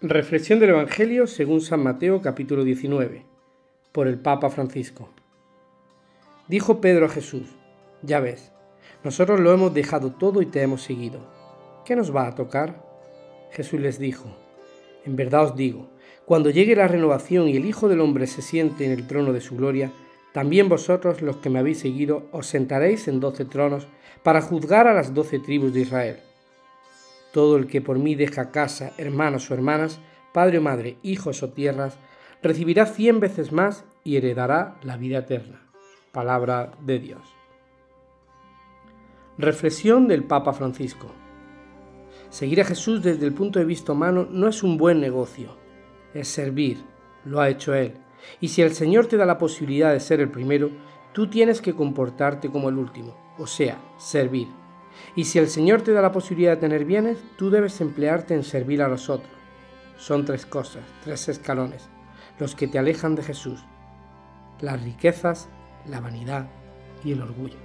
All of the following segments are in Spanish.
Reflexión del Evangelio según San Mateo capítulo 19 por el Papa Francisco. Dijo Pedro a Jesús, ya ves, nosotros lo hemos dejado todo y te hemos seguido. ¿Qué nos va a tocar? Jesús les dijo, en verdad os digo, cuando llegue la renovación y el Hijo del Hombre se siente en el trono de su gloria, también vosotros los que me habéis seguido os sentaréis en doce tronos para juzgar a las doce tribus de Israel. Todo el que por mí deja casa, hermanos o hermanas, padre o madre, hijos o tierras, recibirá cien veces más y heredará la vida eterna. Palabra de Dios. Reflexión del Papa Francisco. Seguir a Jesús desde el punto de vista humano no es un buen negocio, es servir, lo ha hecho Él. Y si el Señor te da la posibilidad de ser el primero, tú tienes que comportarte como el último, o sea, servir. Y si el Señor te da la posibilidad de tener bienes, tú debes emplearte en servir a los otros. Son tres cosas, tres escalones, los que te alejan de Jesús. Las riquezas, la vanidad y el orgullo.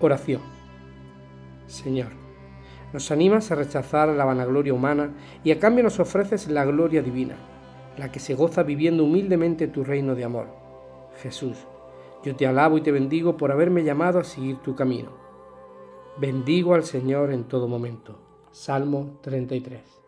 Oración. Señor, nos animas a rechazar la vanagloria humana y a cambio nos ofreces la gloria divina, la que se goza viviendo humildemente tu reino de amor. Jesús, yo te alabo y te bendigo por haberme llamado a seguir tu camino. Bendigo al Señor en todo momento. Salmo 33.